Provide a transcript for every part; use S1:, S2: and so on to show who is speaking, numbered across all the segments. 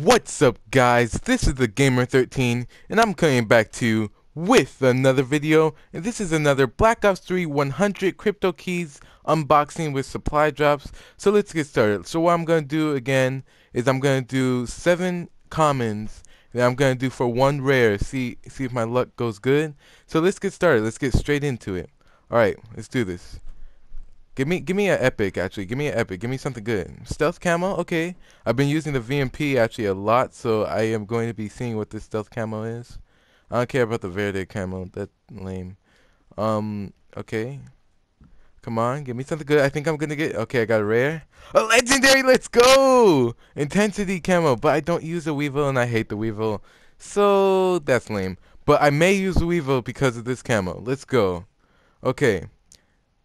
S1: What's up guys, this is the Gamer13 and I'm coming back to you with another video and this is another Black Ops 3 100 crypto keys unboxing with supply drops. So let's get started. So what I'm going to do again is I'm going to do 7 commons that I'm going to do for one rare, see see if my luck goes good. So let's get started, let's get straight into it. Alright, let's do this. Give me give me an epic actually. Give me an epic. Give me something good. Stealth camo, okay. I've been using the VMP actually a lot, so I am going to be seeing what this stealth camo is. I don't care about the Verde camo. That's lame. Um, okay. Come on, give me something good. I think I'm gonna get okay, I got a rare. A legendary, let's go! Intensity camo, but I don't use the Weevil and I hate the Weevil. So that's lame. But I may use the Weevil because of this camo. Let's go. Okay.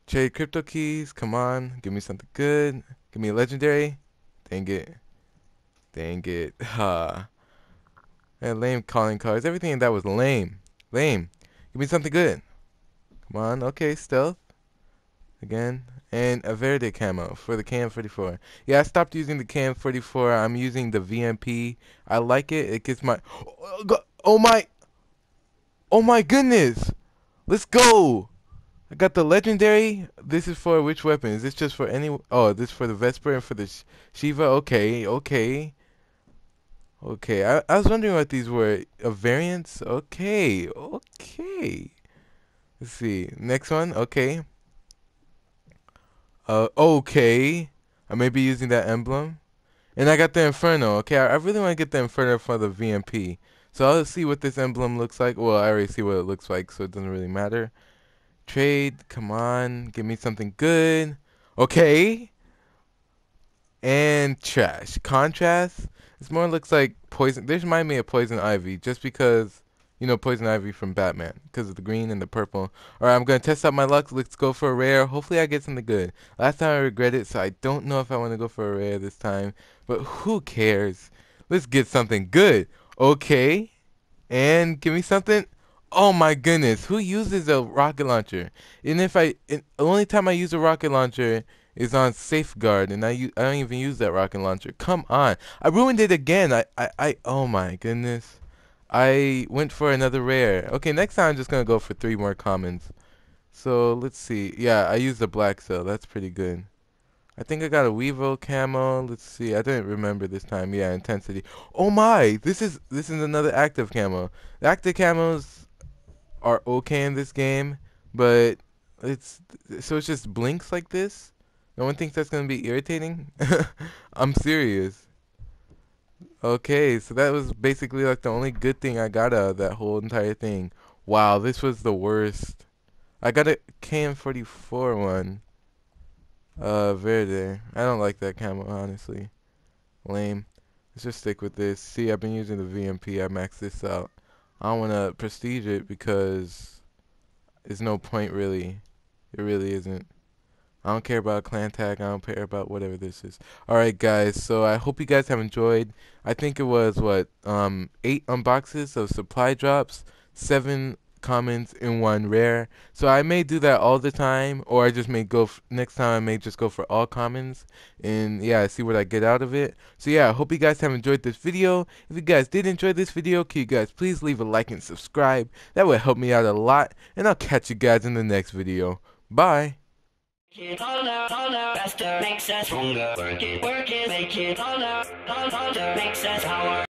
S1: Trade crypto keys. Come on. Give me something good. Give me a legendary. Dang it. Dang it. And lame calling cards. Everything that was lame. Lame. Give me something good. Come on. Okay, stealth. Again. And a Verde camo for the KN44. Yeah, I stopped using the KN44. I'm using the VMP. I like it. It gets my... Oh my... Oh my goodness! Let's go! I got the legendary. This is for which weapon? Is this just for any? Oh, this for the Vesper and for the Sh Sheiva. Okay, okay, okay. I I was wondering what these were. A variants. Okay, okay. Let's see. Next one. Okay. Uh, okay. I may be using that emblem. And I got the Inferno. Okay, I, I really want to get the Inferno for the VMP. So I'll see what this emblem looks like. Well, I already see what it looks like, so it doesn't really matter. Trade, come on, give me something good. Okay. And trash. Contrast. This more looks like poison. This reminds me of Poison Ivy, just because, you know, Poison Ivy from Batman, because of the green and the purple. All right, I'm gonna test out my luck. Let's go for a rare. Hopefully, I get something good. Last time I regretted, so I don't know if I want to go for a rare this time. But who cares? Let's get something good. Okay. And give me something. Oh my goodness, who uses a rocket launcher? And if I, the only time I use a rocket launcher is on Safeguard, and I, I don't even use that rocket launcher. Come on, I ruined it again. I, I, I, oh my goodness. I went for another rare. Okay, next time I'm just gonna go for three more commons. So let's see. Yeah, I used the black cell. That's pretty good. I think I got a Weevil camo. Let's see. I didn't remember this time. Yeah, intensity. Oh my! This is this is another active camo. The active camos are okay in this game, but it's so it's just blinks like this. No one thinks that's gonna be irritating. I'm serious. Okay, so that was basically like the only good thing I got out of that whole entire thing. Wow, this was the worst. I got a KN44 one. Uh, Verde. I don't like that camo, honestly. Lame. Let's just stick with this. See, I've been using the VMP. I maxed this out. I don't want to prestige it because there's no point really. It really isn't. I don't care about clan tag. I don't care about whatever this is. Alright guys, so I hope you guys have enjoyed. I think it was, what, um, 8 unboxes of supply drops, 7 commons in one rare. So I may do that all the time, or I just may go next time. I may just go for all commons, and yeah, see what I get out of it. So yeah, I hope you guys have enjoyed this video. If you guys did enjoy this video, can you guys please leave a like and subscribe? That would help me out a lot, and I'll catch you guys in the next video. Bye. faster, makes us stronger. Work it, work it, make it makes us power.